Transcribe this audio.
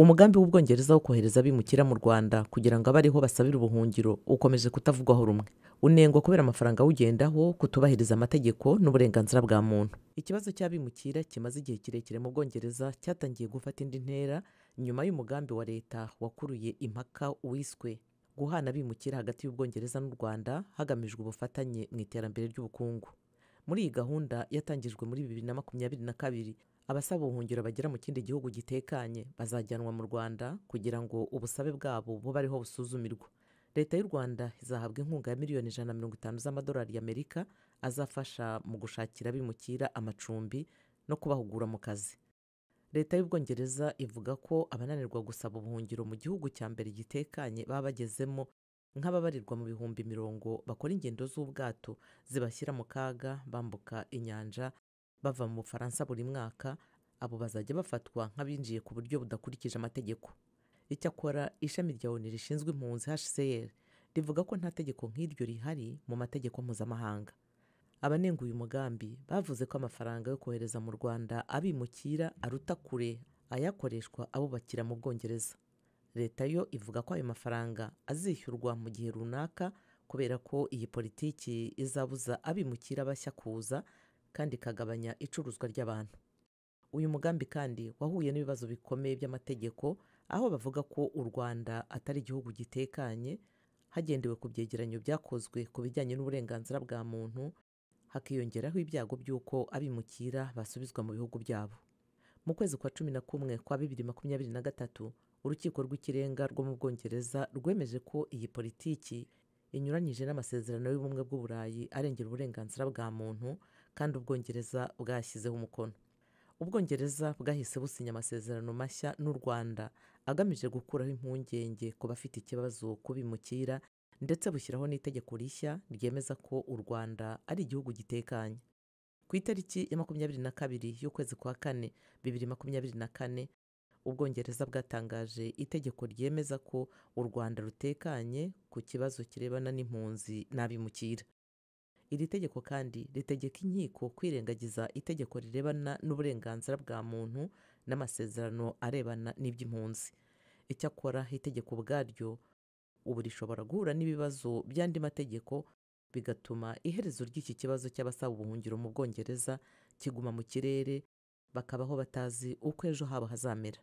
umugambi w'ubwongereza wo kohereza abimukira mu rwanda kugira ngo abe ariho basabira ubuhungiro ukomeje kutavugwaho rumwe. Unengwa kubera amafaranga awugendaho kutubahiriza amategeko n'uburenganzira bwa muntu. Ikibazo cy'abimukira kimaze igihe kirekire mu bwongereza cyatangiye gufata indi ntera nyuma y'umugambi wa leta wakuruye impaka wiswe. Guhana abimukira hagati y'ubwongereza n'u rwanda hagamijwe ubufatanye mu iterambere ry'ubukungu. Muri iyi gahunda yatangijwe muri bibiri na makumyabiri na kabiri abasaba ubuhungiro bagera mu kindi gihugu gitekanye bazajyanwa mu rwanda kugira ngo ubusabe bwabo bube ariho busuzumirwa. Leta y'u rwanda izahabwa inkunga ya miliyoni ijana na mirongo itanu z'amadolari y'amerika azafasha mu gushakira abimukira amacumbi no kubahugura mu kazi. Leta y'ubwongereza ivuga ko abananirwa gusaba ubuhungiro mu gihugu cya mbere gitekanye baba bagezemo nk'ababarirwa mu bihumbi mirongo bakora ingendo z'ubwato zibashyira mu kaga bambuka inyanja bava mu bufaransa buri mwaka abo bazajya bafatwa nk'abinjiye ku buryo budakurikije amategeko. Icyakora ishami rya oni rishinzwe impunzi hcr rivuga ko nta tegeko nk'iryo rihari mu mategeko mpuzamahanga. Abanenga uyu mugambi bavuze ko amafaranga yo kohereza mu rwanda abimukira aruta kure ayakoreshwa abubakira mu bwongereza. Leta yo ivuga ko ayo mafaranga azishyurwa mu gihe runaka kubera ko iyi politiki izabuza abimukira bashya kuza kandi ikagabanya icuruzwa ry'abantu. Uyu mugambi kandi wahuye n'ibibazo bikomeye by'amategeko aho bavuga ko u rwanda atari igihugu gitekanye hagendewe ku byegeranyo byakozwe ku bijyanye n'uburenganzira bwa muntu hakiyongeraho ibyago by'uko abimukira basubizwa mu bihugu byabo. Mu kwezi kwa cumi na kumwe kwa bibiri makumyabiri na gatatu urukiko rw'ikirenga rwo mu bwongereza rwemeje ko iyi politiki inyuranyije n'amasezerano y'ubumwe bw'uburayi arengera uburenganzira bwa muntu kandi ubwongereza bwashyizeho umukono. Ubwongereza bwahise businya amasezerano mashya n'u rwanda agamije gukuraho impungenge ku bafite ikibazo kubimukira ndetse bushyiraho n'itegeko rishya ryemeza ko u rwanda ari igihugu gitekanye. Ku itariki ya makumyabiri na kabiri y'ukwezi kwa kane bibiri makumyabiri na kane ubwongereza bwatangaje itegeko ryemeza ko u rwanda rutekanye ku kibazo kirebana n'impunzi n'abimukira. Iri tegeko kandi ritegeka inkiko kwirengagiza itegeko rirebana n'uburenganzira bwa muntu n'amasezerano arebana n'iby'impunzi icyakora itegeko ubwaryo ubu rishobora guhura n'ibibazo by'andi mategeko bigatuma iherezo ry'iki kibazo cy'abasaba ubuhungiro mu bwongereza kiguma mu kirere bakabaho batazi uko ejo habo hazamera.